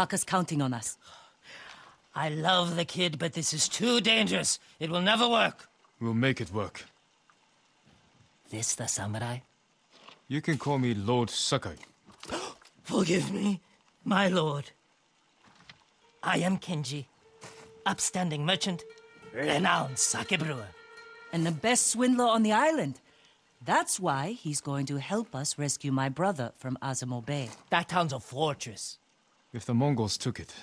Taka's counting on us. I love the kid, but this is too dangerous. It will never work. We'll make it work. This the samurai? You can call me Lord Sakai. Forgive me, my lord. I am Kenji, upstanding merchant, renowned sake brewer. And the best swindler on the island. That's why he's going to help us rescue my brother from Azamo Bay. That town's a fortress. If the Mongols took it,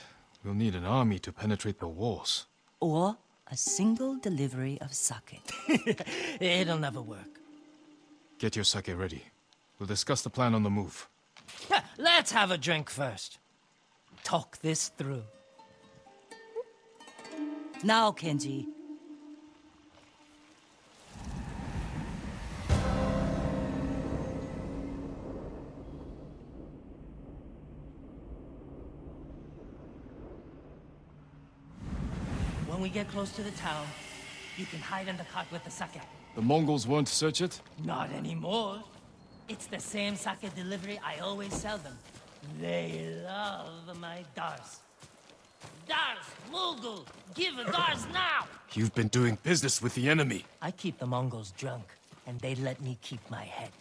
we'll need an army to penetrate the walls. Or a single delivery of sake. It'll never work. Get your sake ready. We'll discuss the plan on the move. Let's have a drink first. Talk this through. Now, Kenji. Get close to the town, you can hide in the cart with the sake. The Mongols won't search it? Not anymore. It's the same sake delivery I always sell them. They love my Dars. Dars, Mughal, give Dars now! You've been doing business with the enemy. I keep the Mongols drunk, and they let me keep my head.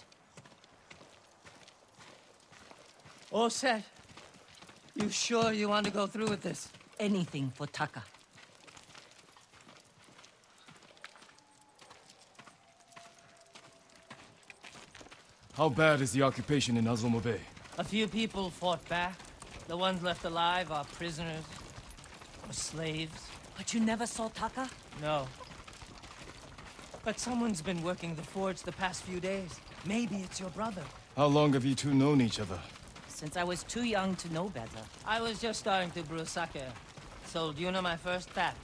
All set. You sure you want to go through with this? Anything for Taka. How bad is the occupation in Azamo Bay? A few people fought back. The ones left alive are prisoners or slaves. But you never saw Taka? No. But someone's been working the forge the past few days. Maybe it's your brother. How long have you two known each other? Since I was too young to know better. I was just starting to brew sake. Sold Yuna my first batch.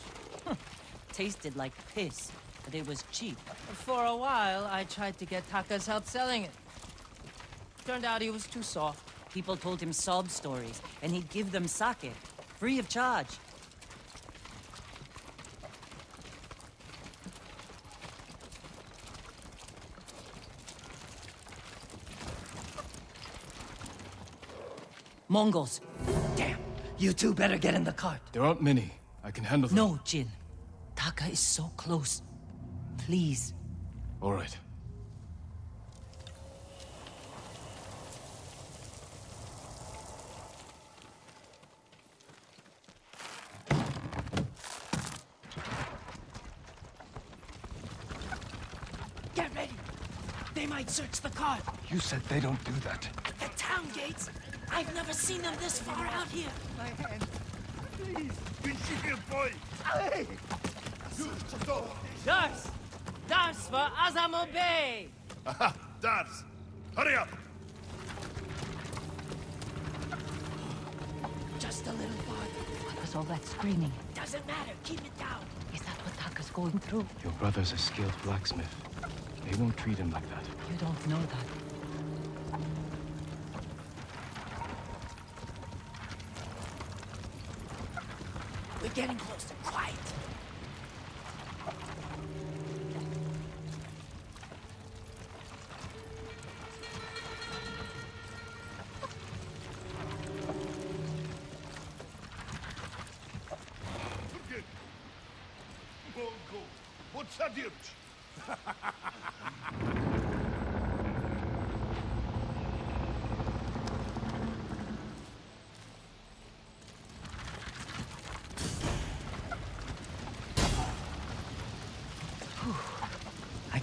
Tasted like piss, but it was cheap. For a while, I tried to get Taka's help selling it. Turned out he was too soft. People told him sob stories, and he'd give them sake, free of charge. Mongols. Damn, you two better get in the cart. There aren't many. I can handle them. No, Jin. Taka is so close. Please. All right. Get ready. They might search the cart. You said they don't do that. The town gates. I've never seen them this far out here. My hand. Please. Winchigil boy. Hey! Dars! Dars for Azamo Bay! Aha! Dars! Hurry up! Just a little farther. What was all that screaming? Doesn't matter. Keep it down. Is that what Taka's going through? Your brother's a skilled blacksmith. They won't treat him like that. You don't know that.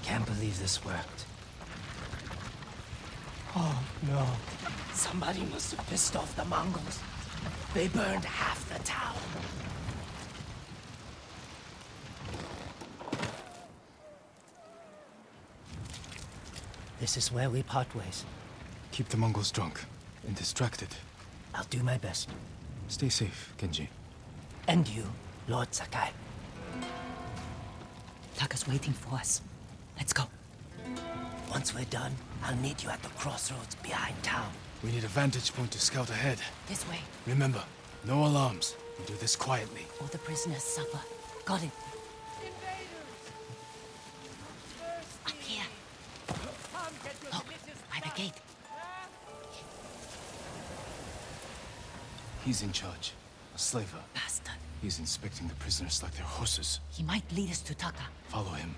Can't believe this worked. Oh, no. Somebody must have pissed off the Mongols. They burned half the town. This is where we part ways. Keep the Mongols drunk and distracted. I'll do my best. Stay safe, Genji. And you, Lord Sakai. Taka's waiting for us. Let's go. Once we're done, I'll meet you at the crossroads behind town. We need a vantage point to scout ahead. This way. Remember, no alarms. We do this quietly. Or the prisoners suffer. Got it. Up here. Look, by the gate. He's in charge. A slaver. Bastard. He's inspecting the prisoners like they're horses. He might lead us to Taka. Follow him.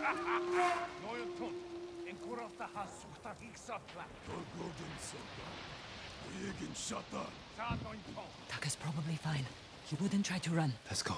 Noilton, en kuralta hassuhta hiksapla. Torgogen sota. Egen shata. Saatoin to. Taka's probably fine. He wouldn't try to run. Let's go.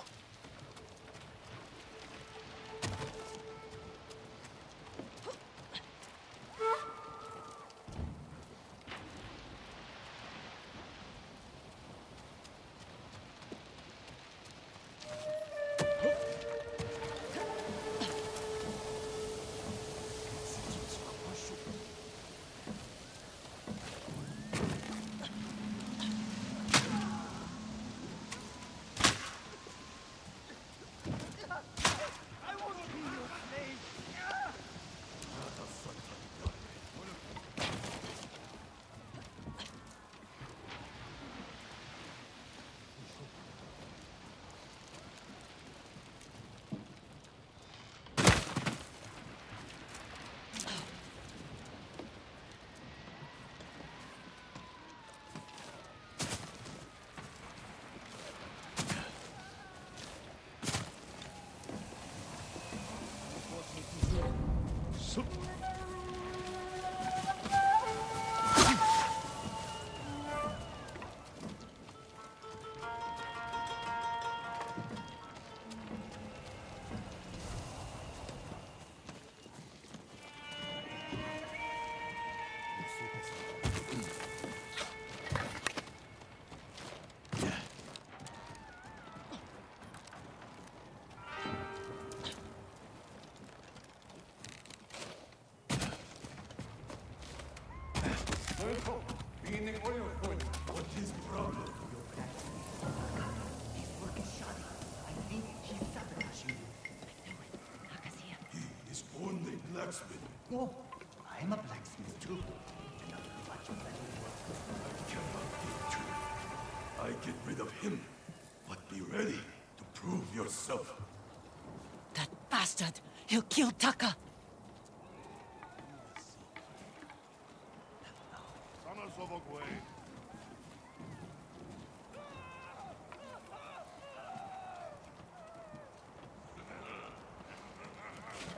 No, I'm a blacksmith too. And I'll do work. Cannot be true. I get rid of him. But be ready to prove yourself. That bastard! He'll kill Taka!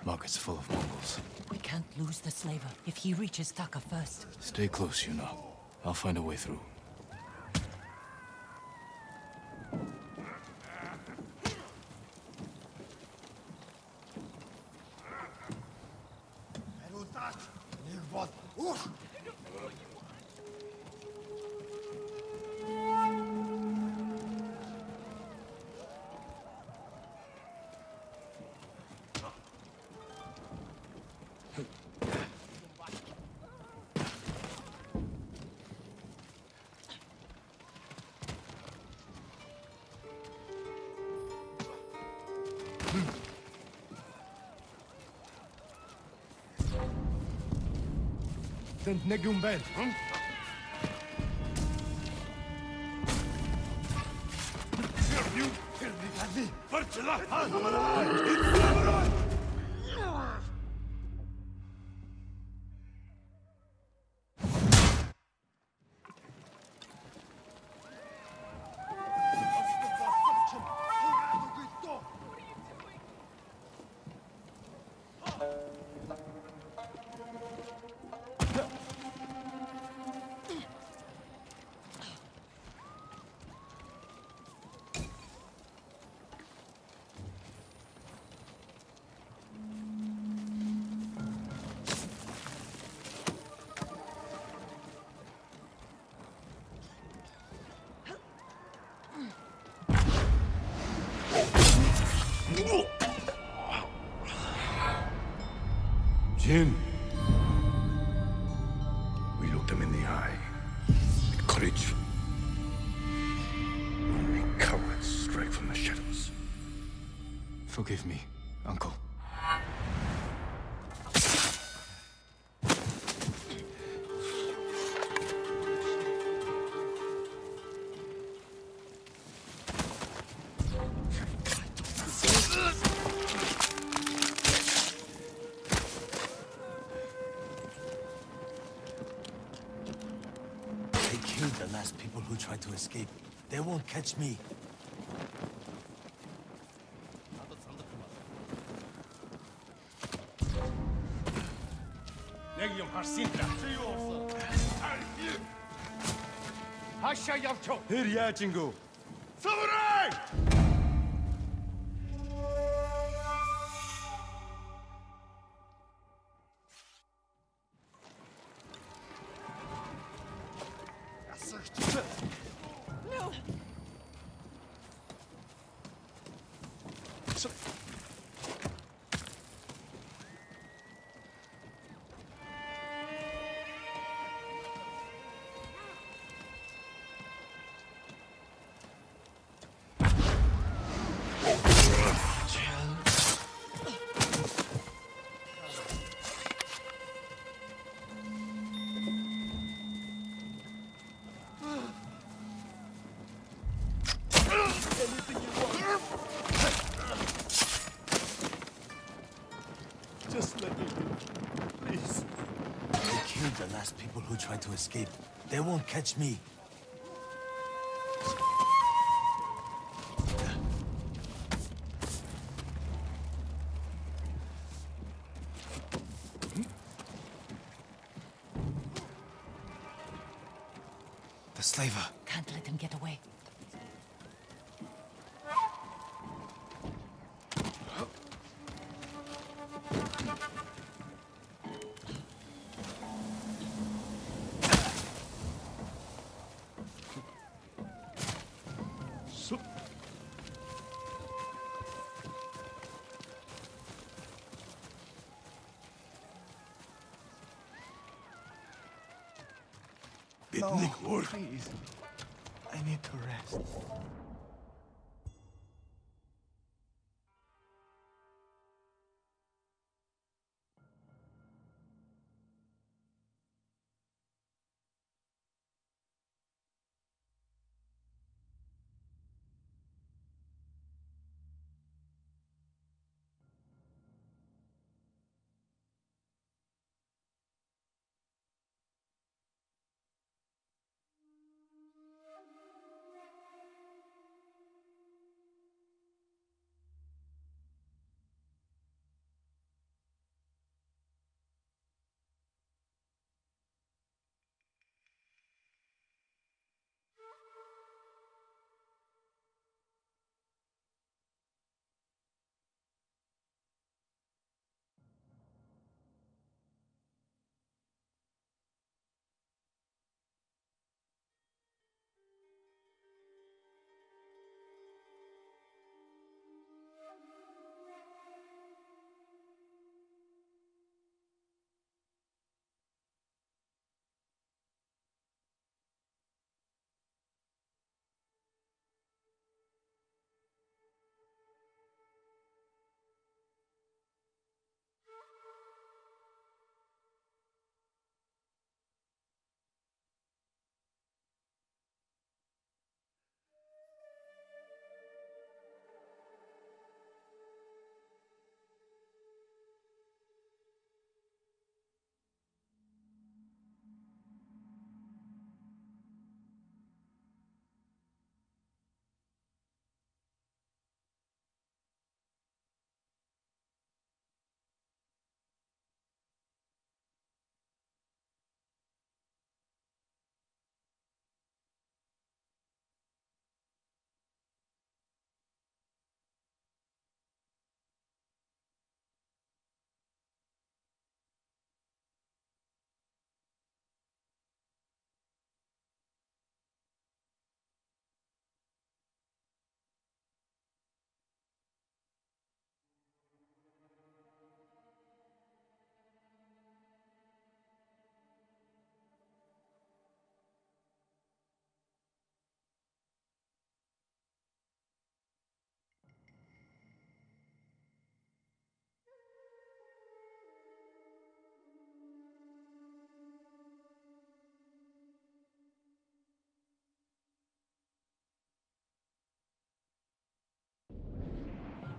Market's full of Mongols. We can't lose the slaver if he reaches Taka first. Stay close, Yuna. I'll find a way through. ده انت نجي ومبالغ Ferdi, ferdi, ferdi! Fırçala! Hazır! Jin! be the last people who tried to escape. They won't catch me. Her yachting go. Samurai! Last people who tried to escape. They won't catch me. The slaver. Can't let him get away. Bidnik or Please. I need to rest.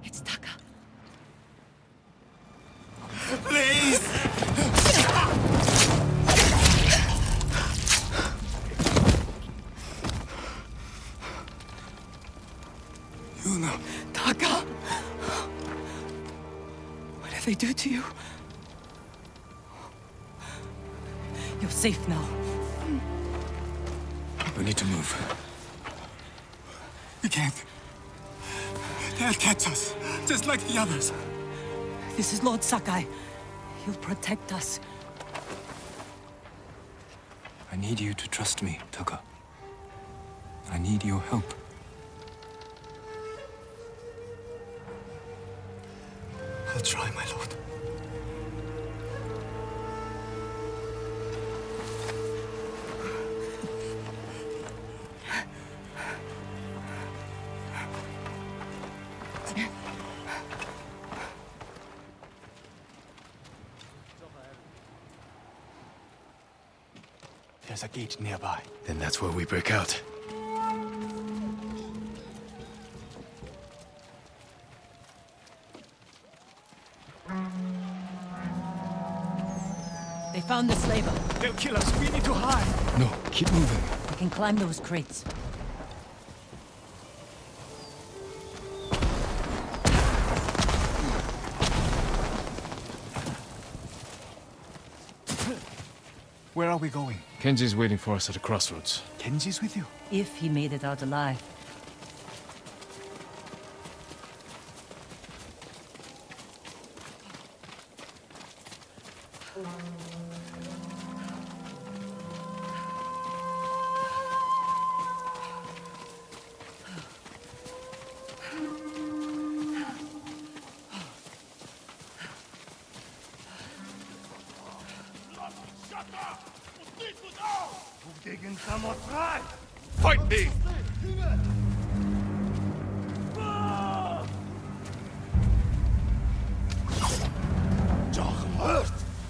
It's Taka. Please! Yuna. Taka! What did they do to you? You're safe now. We need to move. We can't. They'll catch us, just like the others. This is Lord Sakai. He'll protect us. I need you to trust me, Taka. I need your help. I'll try, my lord. A gate nearby. Then that's where we break out. They found the slaver. They'll kill us. We need to hide. No, keep moving. We can climb those crates. Where are we going? Kenji's waiting for us at the crossroads. Kenji's with you? If he made it out alive.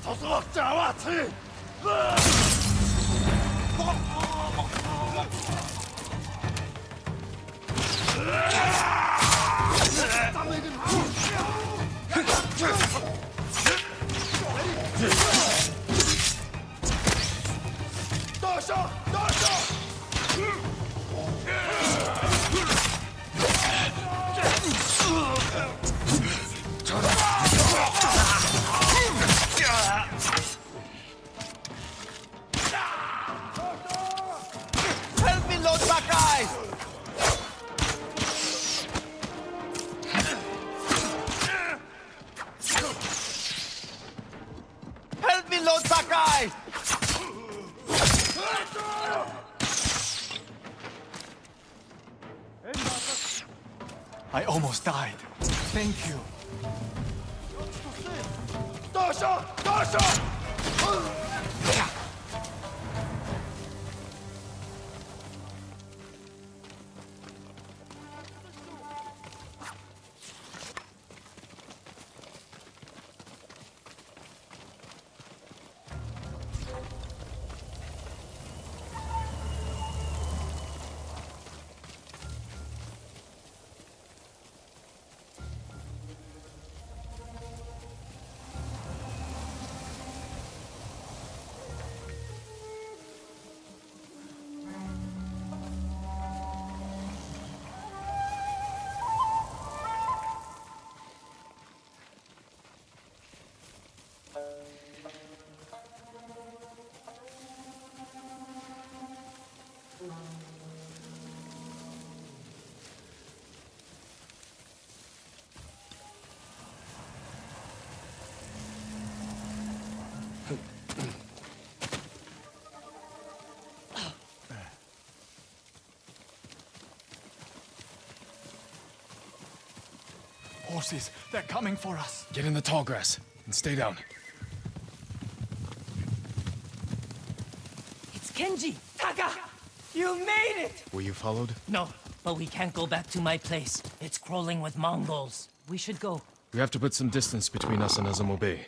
走走，加瓦去！大杀！I almost died. Thank you. 도셔! Horses, they're coming for us. Get in the tall grass and stay down. It's Kenji! Taka! You made it! Were you followed? No, but we can't go back to my place. It's crawling with Mongols. We should go. We have to put some distance between us and Azamo Bay.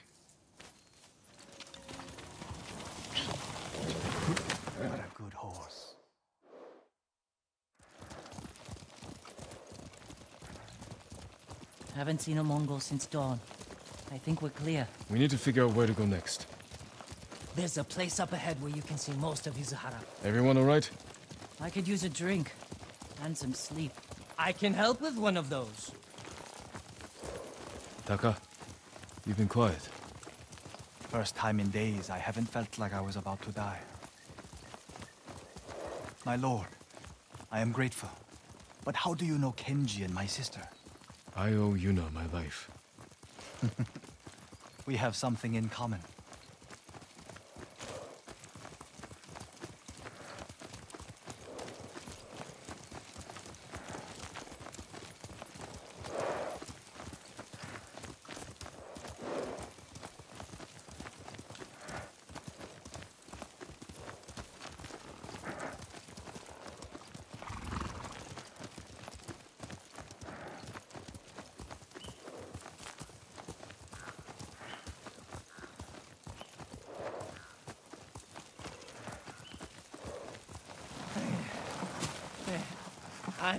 What a good horse. I haven't seen a Mongol since dawn. I think we're clear. We need to figure out where to go next. There's a place up ahead where you can see most of Izuhara. Everyone alright? I could use a drink. And some sleep. I can help with one of those. Taka, You've been quiet. First time in days I haven't felt like I was about to die. My lord, I am grateful. But how do you know Kenji and my sister? I owe Yuna my life. We have something in common.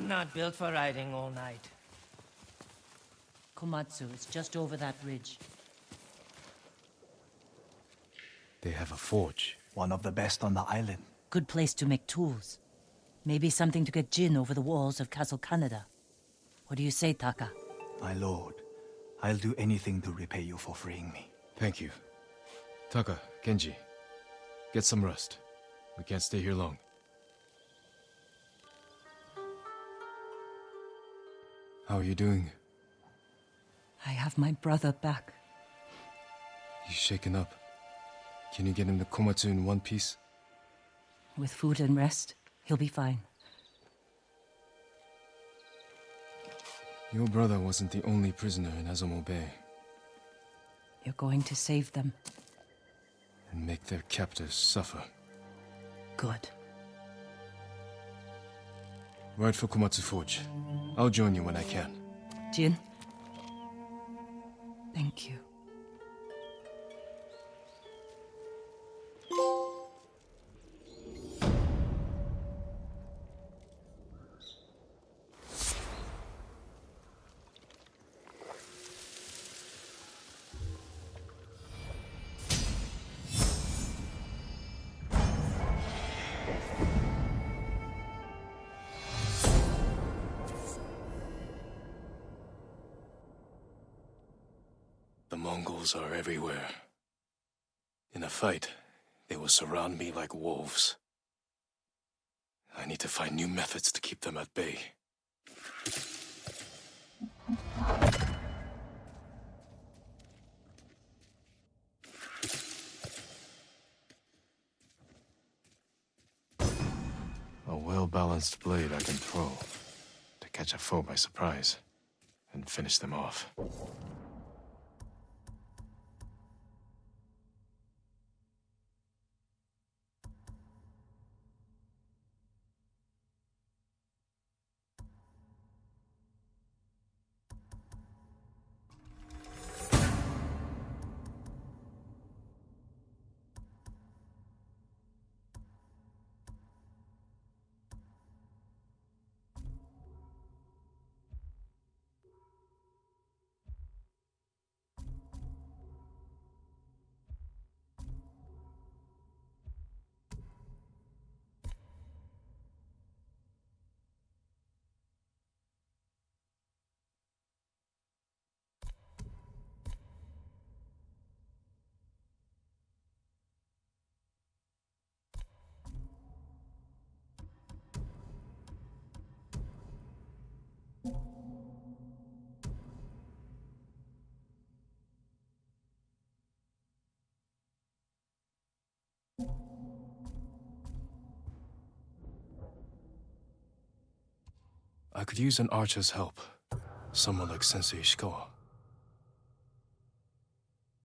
I'm not built for riding all night. Komatsu is just over that ridge. They have a forge. One of the best on the island. Good place to make tools. Maybe something to get Jin over the walls of Castle Kaneda. What do you say, Taka? My lord, I'll do anything to repay you for freeing me. Thank you. Taka, Kenji, get some rest. We can't stay here long. How are you doing? I have my brother back. He's shaken up. Can you get him to Komatsu in one piece? With food and rest, he'll be fine. Your brother wasn't the only prisoner in Azamo Bay, You're going to save them. and make their captors suffer. Good. Ride for Komatsu Forge. I'll join you when I can. Jin? Thank you. Are everywhere. In a fight, they will surround me like wolves. I need to find new methods to keep them at bay. A well-balanced blade I can throw to catch a foe by surprise and finish them off. I could use an archer's help. Someone like Sensei Ishikawa.